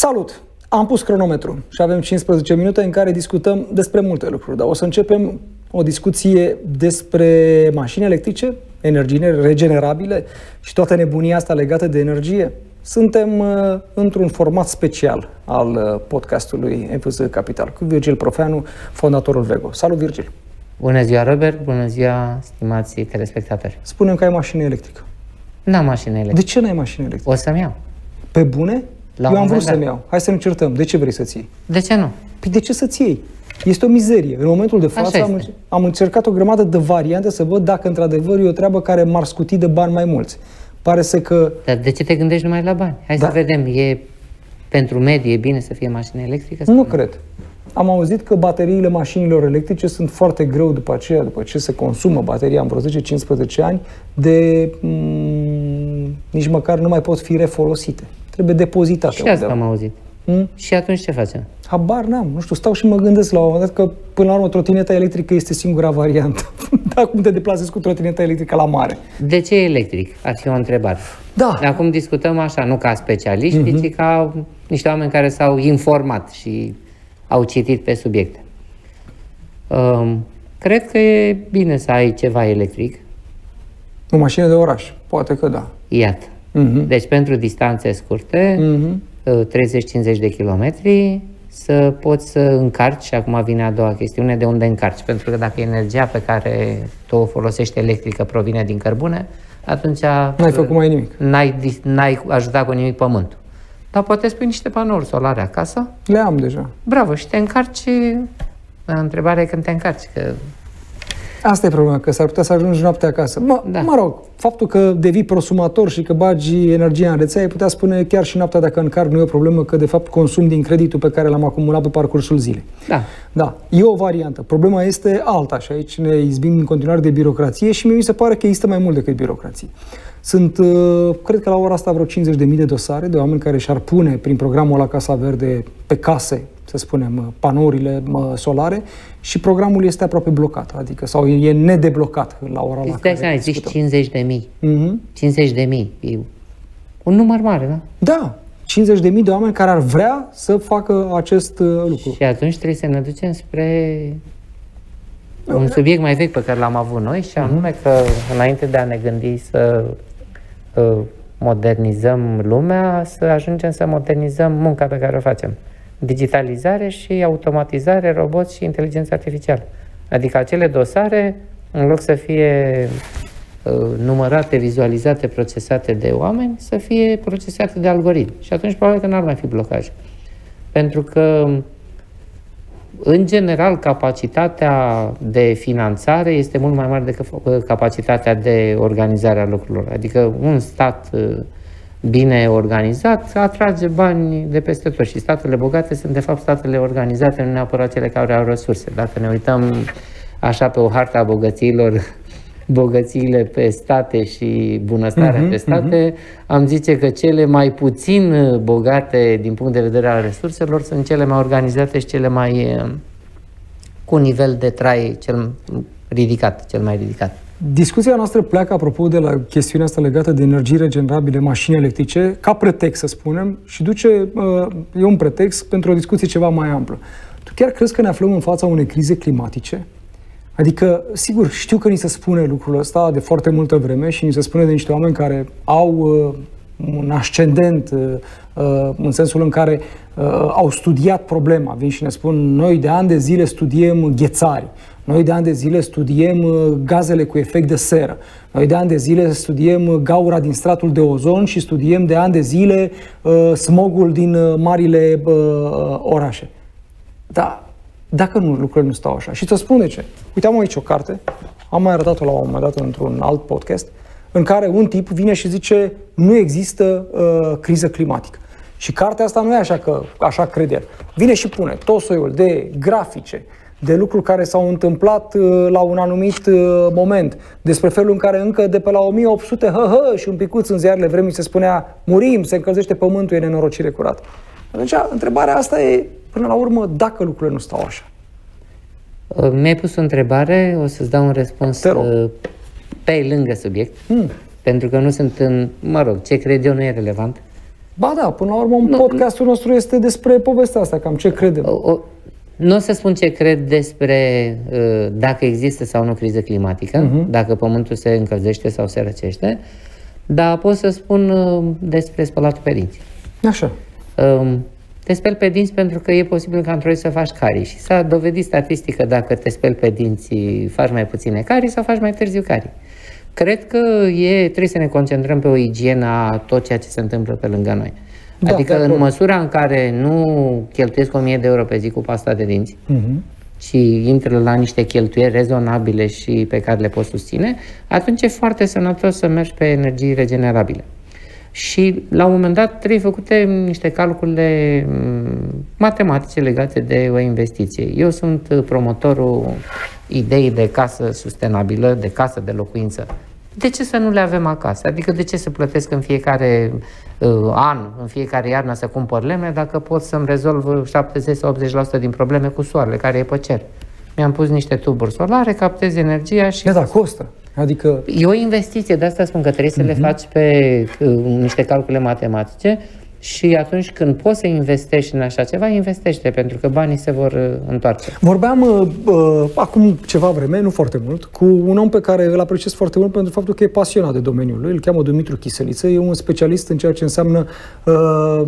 Salut! Am pus cronometru și avem 15 minute în care discutăm despre multe lucruri, dar o să începem o discuție despre mașini electrice, energii regenerabile și toată nebunia asta legată de energie. Suntem uh, într-un format special al uh, podcastului FZ Capital cu Virgil Profeanu, fondatorul Vego. Salut, Virgil! Bună ziua, Robert! Bună ziua, stimații telespectatori! Spunem că ai mașină electrică. N-am mașină electrică. De ce n-ai mașină electrică? O să-mi iau. Pe bune? La Eu un am vrut moment dat. să-mi iau. Hai să ne certăm. De ce vrei să-ți iei? De ce nu? Păi de ce să-ți iei? Este o mizerie. În momentul de față am, este. înce- am încercat o grămadă de variante să văd dacă într-adevăr e o treabă care m-ar scuti de bani mai mulți. Pare să că Dar de ce te gândești numai la bani? Hai Da. să vedem, e pentru medie e bine să fie mașină electrică? sau nu cred. Am auzit că bateriile mașinilor electrice sunt foarte greu după aceea, după ce se consumă bateria în vreo 10-15 ani, de mm, nici măcar nu mai pot fi refolosite. Trebuie depozitate. Și asta undeva. am auzit. Mm? Și atunci ce facem? Habar n-am, nu știu, stau și mă gândesc la un moment dat că până la urmă trotineta electrică este singura variantă. Dar cum te deplasezi cu trotineta electrică la mare? De ce e electric? Ar fi o întrebare. Da. Acum discutăm așa, nu ca specialiști, ci ca niște oameni care s-au informat și au citit pe subiecte. Um, cred că e bine să ai ceva electric. O mașină de oraș, poate că da. Iată. Mhm. Deci pentru distanțe scurte, Mhm. uh, 30-50 de kilometri, să poți să încarci, și acum vine a doua chestiune, de unde încarci. Pentru că dacă energia pe care tu o folosești electrică provine din cărbune, atunci N-ai făcut mai nimic. n-ai, dis- n-ai ajutat cu nimic pământul. Dar poate spui niște panouri solare acasă, Le am deja. bravo, și te încarci. Întrebarea e când te încarci, că Asta e problema, că s-ar putea să ajungi noaptea acasă. Mă, Da. mă rog, faptul că devii prosumator și că bagi energia în rețea, ai putea spune chiar și noaptea dacă încarc nu e o problemă, că de fapt consum din creditul pe care l-am acumulat pe parcursul zilei. da, Da, e o variantă. Problema este alta și aici ne izbim în continuare de birocrație și mie mi se pare că există mai mult decât birocrație. Sunt, uh, cred că la ora asta vreo 50.000 de dosare de oameni care și-ar pune prin programul la Casa Verde pe case, să spunem, uh, panourile uh, solare și programul este aproape blocat, adică sau e nedeblocat la ora la îți dai care seama, zici discutăm. 50 de mii. Mhm. 50 de mii. E un număr mare, da? Da, 50.000 de oameni care ar vrea să facă acest uh, lucru. Și atunci trebuie să ne ducem spre un subiect mai vechi pe care l-am avut noi și anume că înainte de a ne gândi să uh, modernizăm lumea, să ajungem să modernizăm munca pe care o facem. Digitalizare și automatizare, roboți și inteligență artificială. Adică acele dosare, în loc să fie uh, numărate, vizualizate, procesate de oameni, să fie procesate de algoritmi. Și atunci probabil că n-ar mai fi blocaj. Pentru că în general, capacitatea de finanțare este mult mai mare decât fo- capacitatea de organizare a lucrurilor. Adică un stat uh, bine organizat atrage bani de peste tot și statele bogate sunt de fapt statele organizate, nu neapărat cele care au resurse. Dacă ne uităm așa pe o harta a bogățiilor, bogățiile pe state și bunăstarea pe state, am zice că cele mai puțin uh, bogate din punct de vedere al resurselor sunt cele mai organizate și cele mai uh, cu un nivel de trai cel ridicat, cel mai ridicat. Discuția noastră pleacă, apropo de la chestiunea asta legată de energii regenerabile, mașini electrice, ca pretext, să spunem, și duce, uh, e un pretext pentru o discuție ceva mai amplă. Tu chiar crezi că ne aflăm în fața unei crize climatice? Adică, sigur, știu că ni se spune lucrul ăsta de foarte multă vreme și ni se spune de niște oameni care au uh, un ascendent uh, uh, în sensul în care uh, au studiat problema. Vin și ne spun, noi de ani de zile studiem ghețari, noi de ani de zile studiem uh, gazele cu efect de seră, noi de ani de zile studiem uh, gaura din stratul de ozon și studiem de ani de zile uh, smogul din uh, marile uh, orașe. Da, dacă nu, lucrurile nu stau așa. Și să spun de ce. Uite, am aici o carte, am mai arătat-o la un moment dat într-un alt podcast, în care un tip vine și zice nu există uh, criză climatică. Și cartea asta nu e așa că așa crede el. Vine și pune tot soiul de grafice, de lucruri care s-au întâmplat uh, la un anumit uh, moment, despre felul în care încă de pe la 1800, hă, hă, și un picuț în ziarele vremii se spunea murim, se încălzește pământul, e nenorocire curată. Atunci, întrebarea asta e, până la urmă, dacă lucrurile nu stau așa. Uh, Mi-ai pus o întrebare, o să-ți dau un răspuns Te rog. uh, pe lângă subiect, Hmm. pentru că nu sunt în, mă rog, ce cred eu nu e relevant. Ba da, până la urmă, un podcastul nostru este despre povestea asta, cam ce credem. O, o, nu o să spun ce cred despre uh, dacă există sau nu criză climatică, uh-huh. dacă pământul se încălzește sau se răcește, dar pot să spun uh, despre spălatul pe dinți. Așa. Uh, te speli pe dinți pentru că e posibil ca într-o zi să faci carii și s-a dovedit statistică dacă te speli pe dinți, faci mai puține carii sau faci mai târziu carii. Cred că e, trebuie să ne concentrăm pe o igienă a tot ceea ce se întâmplă pe lângă noi. Da, adică în măsura în care nu cheltuiesc 1000 de euro pe zi cu pasta de dinți, uh-huh. ci intră la niște cheltuieli rezonabile și pe care le poți susține, atunci e foarte sănătos să mergi pe energii regenerabile. Și la un moment dat trebuie făcute niște calcule mm, matematice legate de o investiție. Eu sunt promotorul ideii de casă sustenabilă, de casă de locuință. De ce să nu le avem acasă? Adică de ce să plătesc în fiecare uh, an, în fiecare iarnă să cumpăr lemne dacă pot să-mi rezolv 70-80% din probleme cu soarele, care e pe cer? Mi-am pus niște tuburi solare, captez energia și... Da, da, costă. Adică... E o investiție, de asta spun că trebuie să uh-huh. le mhm. faci pe uh, niște calcule matematice și atunci când poți să investești în așa ceva, investește, pentru că banii se vor uh, întoarce. Vorbeam uh, uh, acum ceva vreme, nu foarte mult, cu un om pe care îl apreciez foarte mult pentru faptul că e pasionat de domeniul lui. Îl cheamă Dumitru Chiseliță, e un specialist în ceea ce înseamnă uh,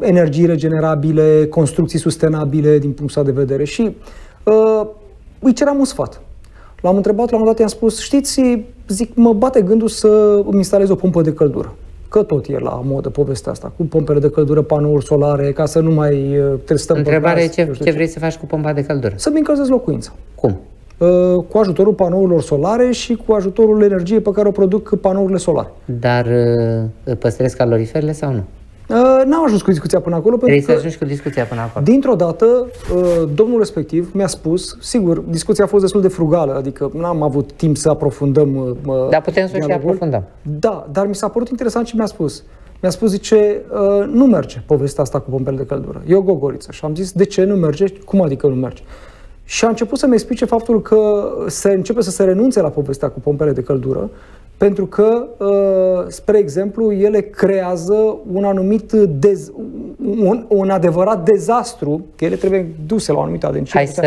energii regenerabile, construcții sustenabile din punctul de vedere și uh, îi ceream un sfat. L-am întrebat, la un moment dat i-am spus, știți, zic, mă bate gândul să îmi instalez o pompă de căldură că tot e la modă povestea asta, cu pompele de căldură, panouri solare, ca să nu mai uh, testăm Întrebarea e ce, ce vrei să faci cu pompa de căldură? Să-mi încălzesc locuința. Cum? Uh, cu ajutorul panourilor solare și cu ajutorul energiei pe care o produc panourile solare. Dar uh, păstrezi caloriferele sau nu? Uh, n-am ajuns cu discuția până acolo. Trebuie pentru să ajungi cu discuția până acolo. Dintr-o dată, uh, domnul respectiv mi-a spus, sigur, discuția a fost destul de frugală, adică n-am avut timp să aprofundăm uh, Dar putem să și aprofundăm. Da, dar mi s-a părut interesant și mi-a spus. Mi-a spus, zice, nu merge povestea asta cu pompele de căldură. E o gogoriță. Și am zis, de ce nu merge? Cum adică nu merge? Și a început să-mi explice faptul că se începe să se renunțe la povestea cu pompele de căldură pentru că, uh, spre exemplu, ele creează un anumit dez, un, un adevărat dezastru, că ele trebuie duse la o anumită adâncime. Hai să,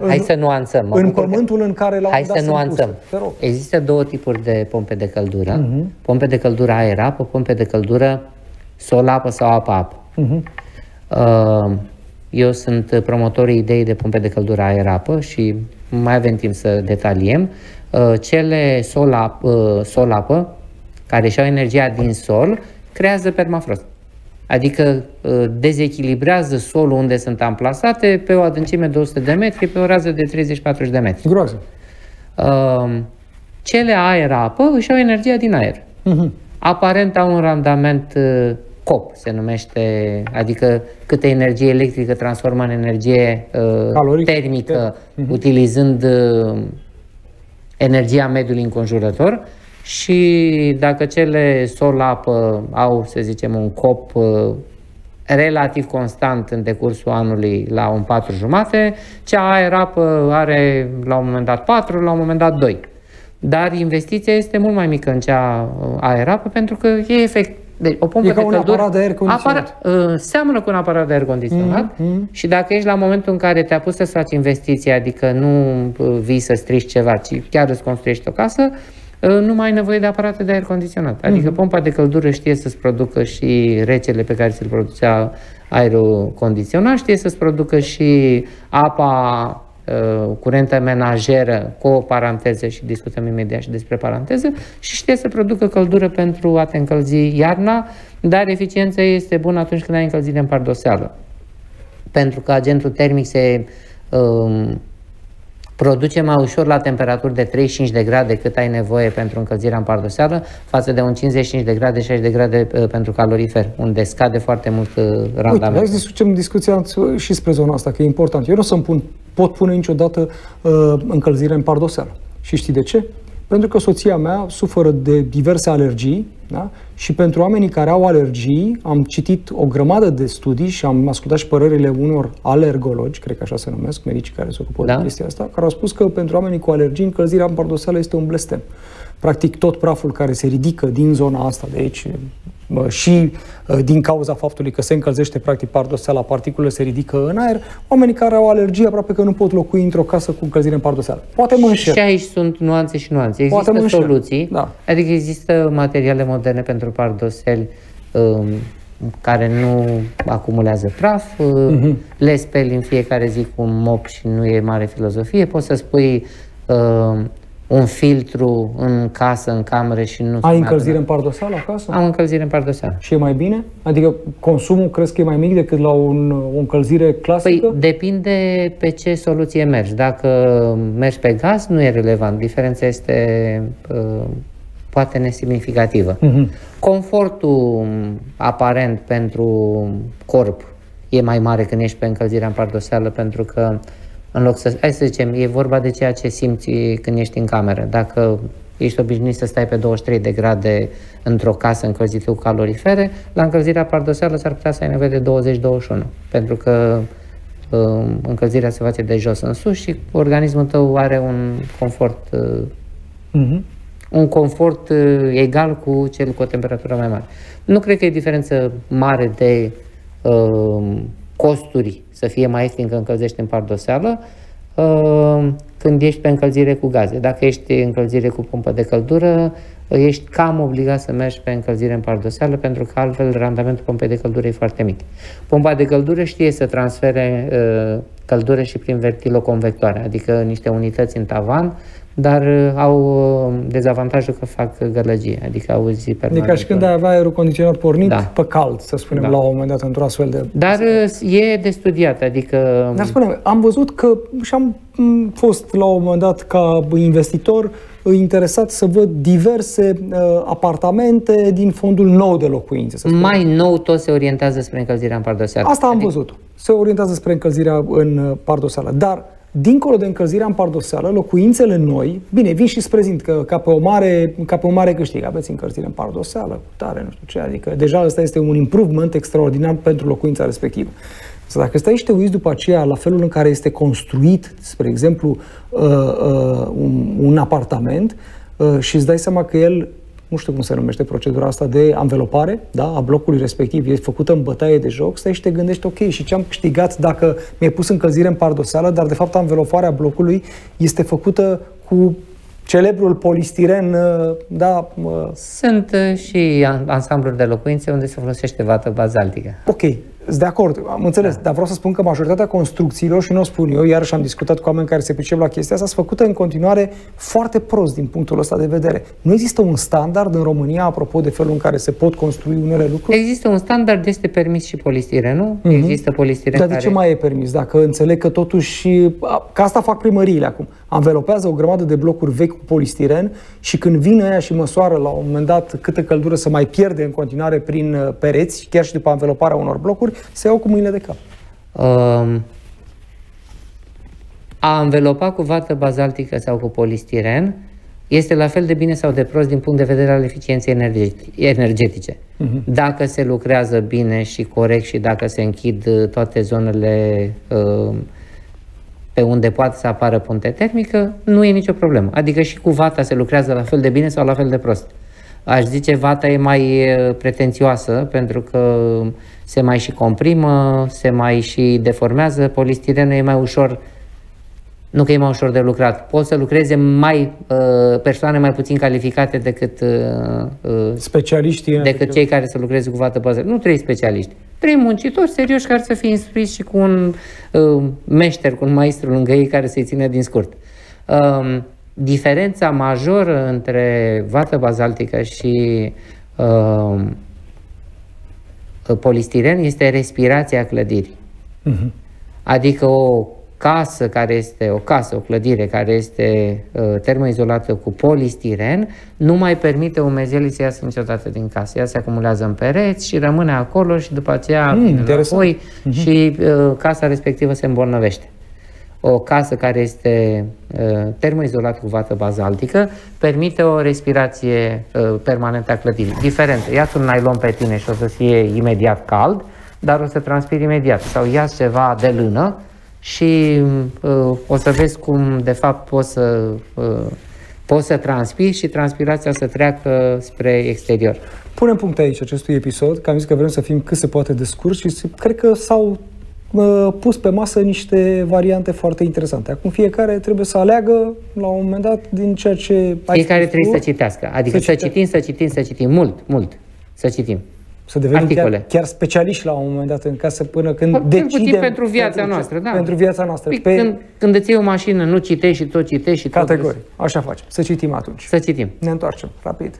în, hai să nuanțăm. În pământul în care la Hai să nuanțăm. Există două tipuri de pompe de căldură. Uh-huh. Pompe de căldură aer-apă, pompe de căldură sol-apă sau apă-apă. Uh-huh. Uh, eu sunt promotorii ideii de pompe de căldură aer-apă și mai avem timp să detaliem. Uh, cele sol-apă, uh, sol-apă care își au energia din sol, creează permafrost. Adică uh, dezechilibrează solul unde sunt amplasate pe o adâncime de 100 de metri, pe o rază de 30-40 de metri. Groază. Cele aer-apă își au energia din aer. Uh-huh. Aparent au un randament COP, se numește, adică câtă energie electrică transformă în energie uh, termică, uh-huh. utilizând uh, energia mediului înconjurător și dacă cele sol-apă au, să zicem, un cop uh, relativ constant în decursul anului la un 4 jumate, cea aer-apă are la un moment dat 4, la un moment dat 2. Dar investiția este mult mai mică în cea uh, aer-apă pentru că e efect, deci, o pompă e de un căldură, aparat de aer condiționat. Apara, uh, seamănă cu un aparat de aer condiționat mm-hmm. și dacă ești la momentul în care te-a pus să faci investiții, adică nu uh, vii să strici ceva, ci chiar îți construiești o casă, uh, nu mai ai nevoie de aparate de aer condiționat. Adică mm-hmm. pompa de căldură știe să-ți producă și recele pe care ți-l producea aerul condiționat, știe să-ți producă și apa Uh, curentă menajeră cu o paranteză și discutăm imediat și despre paranteză și știe să producă căldură pentru a te încălzi iarna, dar eficiența este bună atunci când ai încălzire în pardoseală. Pentru că agentul termic se um, produce mai ușor la temperaturi de 35 de grade cât ai nevoie pentru încălzirea în pardoseală, față de un 55 de grade, 60 de grade uh, pentru calorifer, unde scade foarte mult uh, randamentul. Uite, hai să discuția și spre zona asta, că e important. Eu nu o să-mi pun, pot pune niciodată uh, încălzire în pardoseală. Și știi de ce? Pentru că soția mea suferă de diverse alergii da? și pentru oamenii care au alergii am citit o grămadă de studii și am ascultat și părerile unor alergologi, cred că așa se numesc, medici care se ocupă da? de chestia asta, care au spus că pentru oamenii cu alergii încălzirea în pardoseală este un blestem. Practic tot praful care se ridică din zona asta de aici, și din cauza faptului că se încălzește practic pardoseala, particulele se ridică în aer, oamenii care au alergie aproape că nu pot locui într-o casă cu încălzire în pardoseală. Poate mă înșel. Și aici sunt nuanțe și nuanțe. Există Poate soluții, da. adică există materiale moderne pentru pardoseli um, care nu acumulează praf, uh-huh. le speli în fiecare zi cu un mop și nu e mare filozofie, poți să spui uh, un filtru în casă, în cameră și nu... Ai încălzire în pardoseală acasă? Am încălzire în pardoseală. Și e mai bine? Adică consumul crezi că e mai mic decât la un, o încălzire clasică? Păi depinde pe ce soluție mergi. Dacă mergi pe gaz, nu e relevant. Diferența este uh, poate nesemnificativă. Uh-huh. Confortul aparent pentru corp e mai mare când ești pe încălzirea în pardoseală pentru că în loc să... Hai să zicem, e vorba de ceea ce simți când ești în cameră. Dacă ești obișnuit să stai pe 23 de grade într-o casă încălzită cu calorifere, la încălzirea pardoseală s-ar putea să ai nevoie de 20-21, pentru că uh, încălzirea se face de jos în sus și organismul tău are un confort uh, uh-huh. un confort uh, egal cu cel cu o temperatură mai mare. Nu cred că e diferență mare de uh, costuri să fie mai ieftin că încălzești în pardoseală uh, când ești pe încălzire cu gaze. Dacă ești încălzire cu pompă de căldură, ești cam obligat să mergi pe încălzire în pardoseală pentru că altfel randamentul pompei de căldură e foarte mic. Pompa de căldură știe să transfere uh, căldură și prin vertiloconvectoare, adică niște unități în tavan dar uh, au uh, dezavantajul că fac gălăgie, adică auzi permanent. Adică și când ai avea aerul condiționat pornit da. pe cald, să spunem, da. la un moment dat, într-o astfel de... Dar uh, e de studiat, adică... Dar spunem, am văzut că și am fost la un moment dat ca investitor interesat să văd diverse uh, apartamente din fondul nou de locuințe. Să Mai nou tot se orientează spre încălzirea în pardoseală. Asta am adică... văzut. Se orientează spre încălzirea în pardoseală. Dar dincolo de încălzirea în pardoseală, locuințele noi, bine, vin și îți prezint că ca pe o mare, ca pe o mare câștig, aveți încălzire în pardoseală, tare, nu știu ce, adică deja ăsta este un improvement extraordinar pentru locuința respectivă. Să dacă stai și te uiți după aceea la felul în care este construit, spre exemplu, uh, uh, un, un apartament uh, și îți dai seama că el nu știu cum se numește procedura asta de anvelopare da, a blocului respectiv, e făcută în bătaie de joc, stai și te gândești, ok, și ce am câștigat dacă mi-e pus încălzire în pardoseală, dar de fapt anveloparea blocului este făcută cu celebrul polistiren, uh, da... Sunt uh, și ansambluri de locuințe unde se folosește vată bazaltică. Ok, sunt de acord, am înțeles, da. dar vreau să spun că majoritatea construcțiilor, și nu o spun eu, iarăși am discutat cu oameni care se pricep la chestia asta, sunt făcute în continuare foarte prost din punctul ăsta de vedere. Nu există un standard în România, apropo de felul în care se pot construi unele lucruri? Există un standard, este permis și polistirenul. Mm-hmm. Există polistiren Dar de ce mai e permis? Dacă înțeleg că totuși, că asta fac primăriile acum, anvelopează o grămadă de blocuri vechi cu polistiren și când vine aia și măsoară la un moment dat câtă căldură să mai pierde în continuare prin uh, pereți, chiar și după anveloparea unor blocuri, se iau cu mâinile de cap. Um, a învelopa cu vată bazaltică sau cu polistiren este la fel de bine sau de prost din punct de vedere al eficienței energetice. Uh-huh. Dacă se lucrează bine și corect și dacă se închid uh, toate zonele uh, pe unde poate să apară punte termică, nu e nicio problemă. Adică și cu vata se lucrează la fel de bine sau la fel de prost. Aș zice vata e mai pretențioasă pentru că se mai și comprimă, se mai și deformează, polistirenul e mai ușor nu că e mai ușor de lucrat, pot să lucreze mai uh, persoane mai puțin calificate decât uh, uh specialiștii decât cei care să lucreze cu vată bază. Nu trei specialiști, trei muncitori serioși care să fie instruiți și cu un uh, meșter, cu un maestru lângă ei care să-i țină din scurt. Uh, diferența majoră între vată bazaltică și uh, polistiren este respirația clădirii. Uh-huh. Adică o casă care este o casă, o clădire care este uh, termoizolată cu polistiren, nu mai permite umezelii să iasă niciodată din casă. Ea se acumulează în pereți și rămâne acolo și după aceea mm, vine înapoi uh-huh. și uh, casa respectivă se îmbolnăvește. O casă care este uh, termoizolată cu vată bazaltică permite o respirație uh, permanentă a clădirii. Diferent. Ia un nylon pe tine și o să fie imediat cald, dar o să transpiri imediat. Sau ia ceva de lână și uh, o să vezi cum de fapt poți să, uh, poți să transpiri și transpirația să treacă spre exterior. Punem punct aici acestui episod, că am zis că vrem să fim cât se poate de scurs și cred că s-au uh, pus pe masă niște variante foarte interesante. Acum fiecare trebuie să aleagă la un moment dat din ceea ce ai Fiecare spus trebuie tu, să citească. Adică Să să, cite- citim, să citim, să citim. Mult, mult. Să citim. să devenim chiar, articole. chiar specialiști la un moment dat în casă până când Cel puțin decidem pentru viața pentru ce- noastră, da. Pentru viața noastră. Păi, Pe Când, când îți iei o mașină, nu citești și tot citești și tot... categorii. Așa facem. Să citim atunci. Să citim. Ne întoarcem rapid.